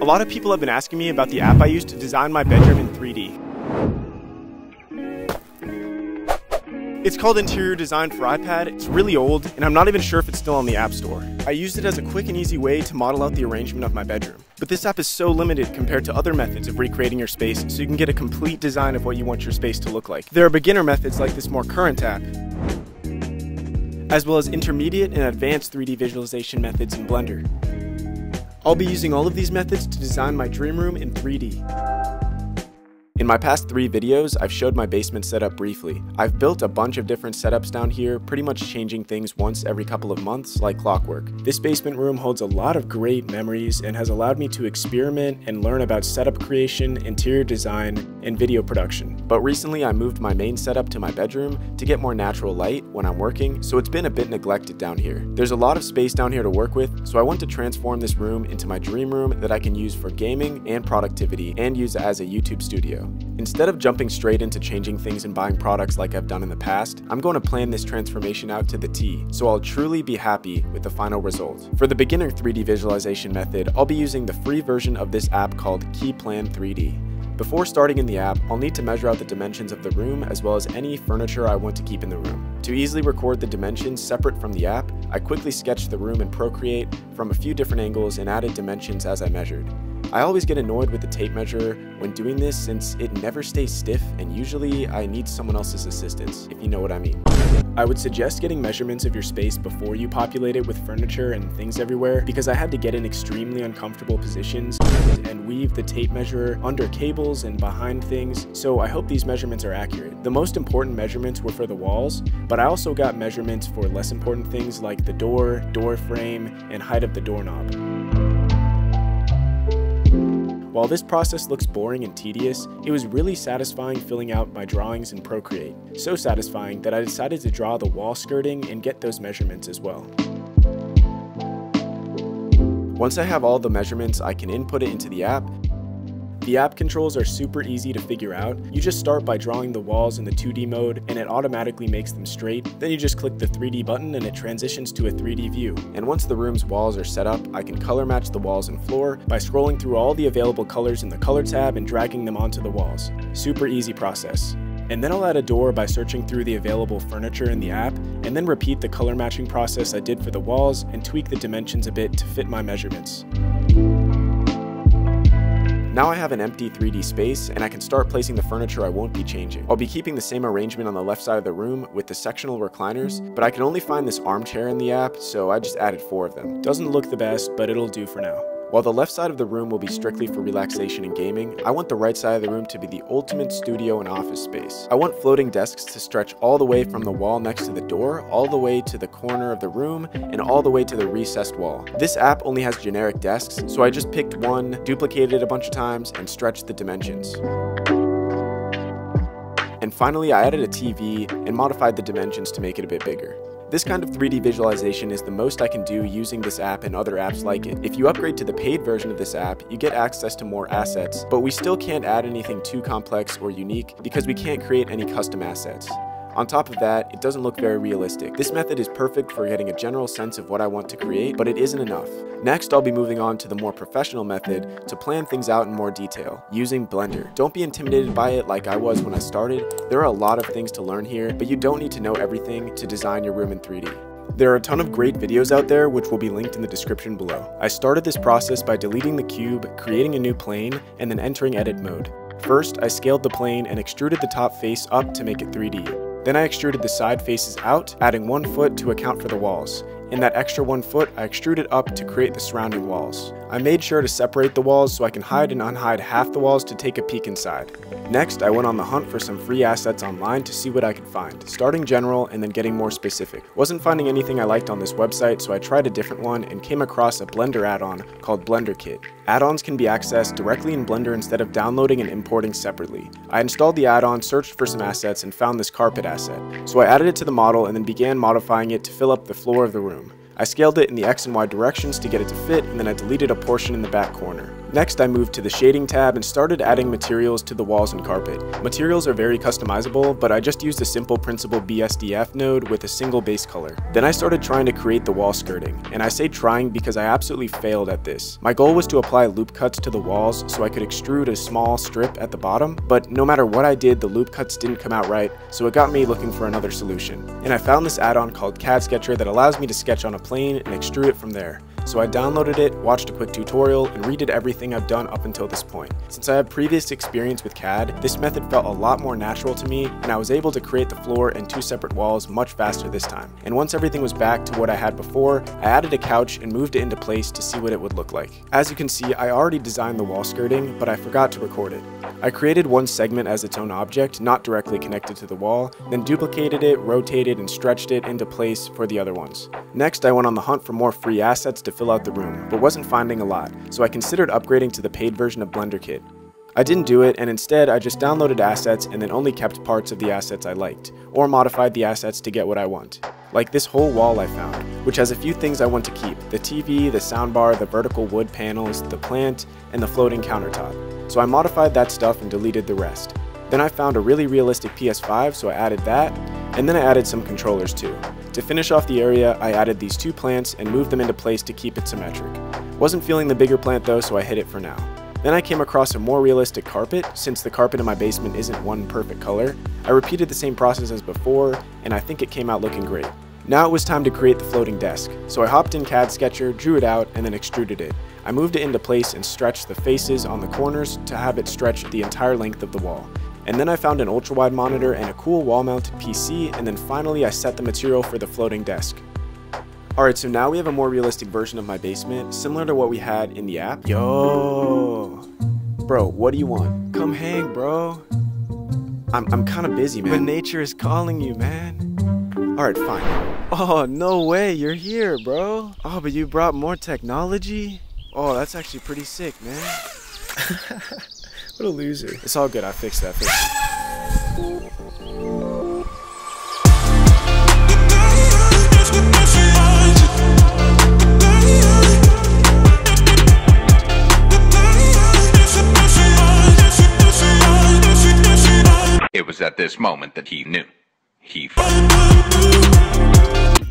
A lot of people have been asking me about the app I use to design my bedroom in 3D. It's called Interior Design for iPad. It's really old, and I'm not even sure if it's still on the App Store. I used it as a quick and easy way to model out the arrangement of my bedroom. But this app is so limited compared to other methods of recreating your space, so you can get a complete design of what you want your space to look like. There are beginner methods like this more current app, as well as intermediate and advanced 3D visualization methods in Blender. I'll be using all of these methods to design my dream room in 3D. In my past three videos, I've showed my basement setup briefly. I've built a bunch of different setups down here, pretty much changing things once every couple of months, like clockwork. This basement room holds a lot of great memories and has allowed me to experiment and learn about setup creation, interior design, and video production. But recently I moved my main setup to my bedroom to get more natural light when I'm working, so it's been a bit neglected down here. There's a lot of space down here to work with, so I want to transform this room into my dream room that I can use for gaming and productivity and use as a YouTube studio. Instead of jumping straight into changing things and buying products like I've done in the past, I'm going to plan this transformation out to the T, so I'll truly be happy with the final result. For the beginner 3D visualization method, I'll be using the free version of this app called KeyPlan 3D. Before starting in the app, I'll need to measure out the dimensions of the room as well as any furniture I want to keep in the room. To easily record the dimensions separate from the app, I quickly sketched the room in Procreate from a few different angles and added dimensions as I measured. I always get annoyed with the tape measure when doing this since it never stays stiff and usually I need someone else's assistance, if you know what I mean. I would suggest getting measurements of your space before you populate it with furniture and things everywhere because I had to get in extremely uncomfortable positions and weave the tape measure under cables and behind things, so I hope these measurements are accurate. The most important measurements were for the walls, but I also got measurements for less important things like the door, door frame, and height of the doorknob. While this process looks boring and tedious, it was really satisfying filling out my drawings in Procreate. So satisfying that I decided to draw the wall skirting and get those measurements as well. Once I have all the measurements, I can input it into the app the app controls are super easy to figure out. You just start by drawing the walls in the 2D mode and it automatically makes them straight. Then you just click the 3D button and it transitions to a 3D view. And once the room's walls are set up, I can color match the walls and floor by scrolling through all the available colors in the color tab and dragging them onto the walls. Super easy process. And then I'll add a door by searching through the available furniture in the app, and then repeat the color matching process I did for the walls and tweak the dimensions a bit to fit my measurements. Now I have an empty 3D space and I can start placing the furniture I won't be changing. I'll be keeping the same arrangement on the left side of the room with the sectional recliners, but I can only find this armchair in the app, so I just added four of them. Doesn't look the best, but it'll do for now. While the left side of the room will be strictly for relaxation and gaming, I want the right side of the room to be the ultimate studio and office space. I want floating desks to stretch all the way from the wall next to the door, all the way to the corner of the room, and all the way to the recessed wall. This app only has generic desks, so I just picked one, duplicated it a bunch of times, and stretched the dimensions. And finally, I added a TV and modified the dimensions to make it a bit bigger. This kind of 3D visualization is the most I can do using this app and other apps like it. If you upgrade to the paid version of this app, you get access to more assets, but we still can't add anything too complex or unique because we can't create any custom assets. On top of that, it doesn't look very realistic. This method is perfect for getting a general sense of what I want to create, but it isn't enough. Next, I'll be moving on to the more professional method to plan things out in more detail, using Blender. Don't be intimidated by it like I was when I started. There are a lot of things to learn here, but you don't need to know everything to design your room in 3D. There are a ton of great videos out there which will be linked in the description below. I started this process by deleting the cube, creating a new plane, and then entering edit mode. First, I scaled the plane and extruded the top face up to make it 3D. Then I extruded the side faces out, adding one foot to account for the walls. In that extra one foot, I extruded up to create the surrounding walls. I made sure to separate the walls so I can hide and unhide half the walls to take a peek inside. Next, I went on the hunt for some free assets online to see what I could find, starting general and then getting more specific. Wasn't finding anything I liked on this website, so I tried a different one and came across a Blender add-on called Blender Kit. Add-ons can be accessed directly in Blender instead of downloading and importing separately. I installed the add-on, searched for some assets, and found this carpet asset. So I added it to the model and then began modifying it to fill up the floor of the room. I scaled it in the X and Y directions to get it to fit, and then I deleted a portion in the back corner. Next, I moved to the shading tab and started adding materials to the walls and carpet. Materials are very customizable, but I just used a simple Principled BSDF node with a single base color. Then I started trying to create the wall skirting, and I say trying because I absolutely failed at this. My goal was to apply loop cuts to the walls so I could extrude a small strip at the bottom, but no matter what I did, the loop cuts didn't come out right, so it got me looking for another solution. And I found this add-on called CAD Sketcher that allows me to sketch on a plane and extrude it from there. So I downloaded it, watched a quick tutorial, and redid everything I've done up until this point. Since I have previous experience with CAD, this method felt a lot more natural to me, and I was able to create the floor and two separate walls much faster this time. And once everything was back to what I had before, I added a couch and moved it into place to see what it would look like. As you can see, I already designed the wall skirting, but I forgot to record it. I created one segment as its own object, not directly connected to the wall, then duplicated it, rotated, and stretched it into place for the other ones. Next, I went on the hunt for more free assets to fill out the room, but wasn't finding a lot, so I considered upgrading to the paid version of BlenderKit. I didn't do it, and instead I just downloaded assets and then only kept parts of the assets I liked, or modified the assets to get what I want. Like this whole wall I found, which has a few things I want to keep, the TV, the soundbar, the vertical wood panels, the plant, and the floating countertop. So I modified that stuff and deleted the rest. Then I found a really realistic PS5, so I added that, and then I added some controllers too. To finish off the area, I added these two plants and moved them into place to keep it symmetric. Wasn't feeling the bigger plant though, so I hid it for now. Then I came across a more realistic carpet, since the carpet in my basement isn't one perfect color. I repeated the same process as before, and I think it came out looking great. Now it was time to create the floating desk, so I hopped in CAD Sketcher, drew it out, and then extruded it. I moved it into place and stretched the faces on the corners to have it stretch the entire length of the wall. And then I found an ultra-wide monitor and a cool wall-mounted PC, and then finally I set the material for the floating desk. Alright, so now we have a more realistic version of my basement, similar to what we had in the app. Yo! Bro, what do you want? Come hang, bro. I'm, I'm kinda busy, man. But nature is calling you, man. Alright, fine. Oh, no way, you're here, bro. Oh, but you brought more technology? Oh, that's actually pretty sick, man. what a loser. It's all good, I fixed that. Fixed it. was at this moment that he knew. He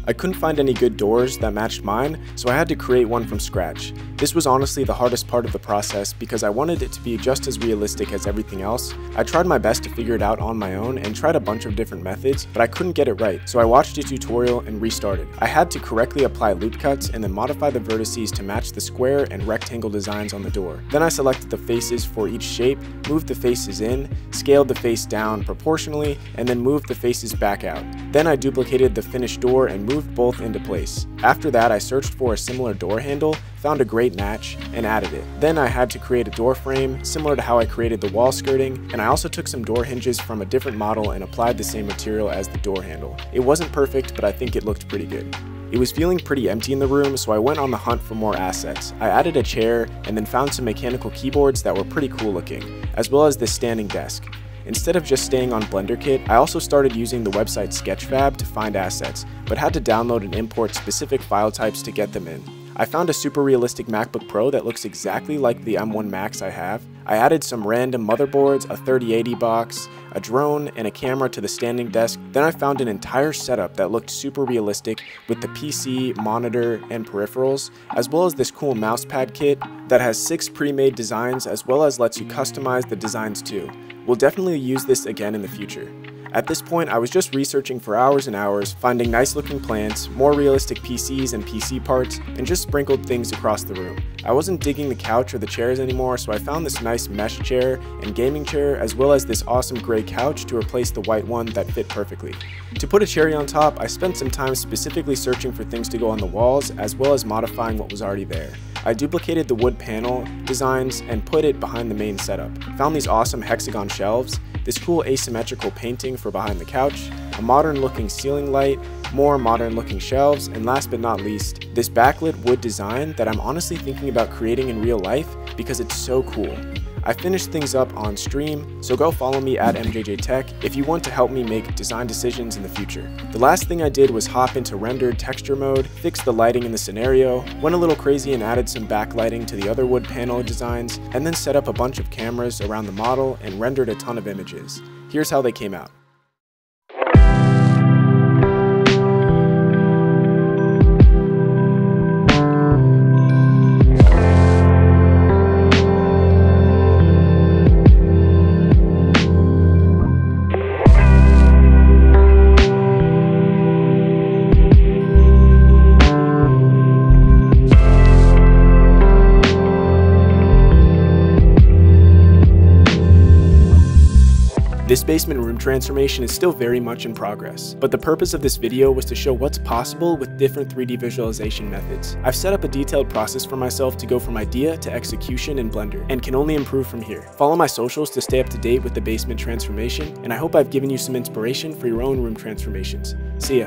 I couldn't find any good doors that matched mine, so I had to create one from scratch. This was honestly the hardest part of the process because I wanted it to be just as realistic as everything else. I tried my best to figure it out on my own and tried a bunch of different methods, but I couldn't get it right, so I watched a tutorial and restarted. I had to correctly apply loop cuts and then modify the vertices to match the square and rectangle designs on the door. Then I selected the faces for each shape, moved the faces in, scaled the face down proportionally, and then moved the faces back out. Then I duplicated the finished door and moved moved both into place. After that, I searched for a similar door handle, found a great match, and added it. Then I had to create a door frame, similar to how I created the wall skirting, and I also took some door hinges from a different model and applied the same material as the door handle. It wasn't perfect, but I think it looked pretty good. It was feeling pretty empty in the room, so I went on the hunt for more assets. I added a chair, and then found some mechanical keyboards that were pretty cool looking, as well as this standing desk. Instead of just staying on BlenderKit, I also started using the website Sketchfab to find assets, but had to download and import specific file types to get them in. I found a super realistic MacBook Pro that looks exactly like the M1 Max I have. I added some random motherboards, a 3080 box, a drone, and a camera to the standing desk. Then I found an entire setup that looked super realistic with the PC, monitor, and peripherals, as well as this cool mousepad kit that has six pre-made designs as well as lets you customize the designs too. We'll definitely use this again in the future. At this point, I was just researching for hours and hours, finding nice looking plants, more realistic PCs and PC parts, and just sprinkled things across the room. I wasn't digging the couch or the chairs anymore, so I found this nice mesh chair and gaming chair, as well as this awesome gray couch to replace the white one that fit perfectly. To put a cherry on top, I spent some time specifically searching for things to go on the walls, as well as modifying what was already there. I duplicated the wood panel designs and put it behind the main setup. Found these awesome hexagon shelves, this cool asymmetrical painting for behind the couch, a modern looking ceiling light, more modern looking shelves, and last but not least, this backlit wood design that I'm honestly thinking about creating in real life because it's so cool. I finish things up on stream, so go follow me at MJJ Tech if you want to help me make design decisions in the future. The last thing I did was hop into rendered texture mode, fix the lighting in the scenario, went a little crazy and added some backlighting to the other wood panel designs, and then set up a bunch of cameras around the model and rendered a ton of images. Here's how they came out. This basement room transformation is still very much in progress, but the purpose of this video was to show what's possible with different 3D visualization methods. I've set up a detailed process for myself to go from idea to execution in Blender, and can only improve from here. Follow my socials to stay up to date with the basement transformation, and I hope I've given you some inspiration for your own room transformations. See ya!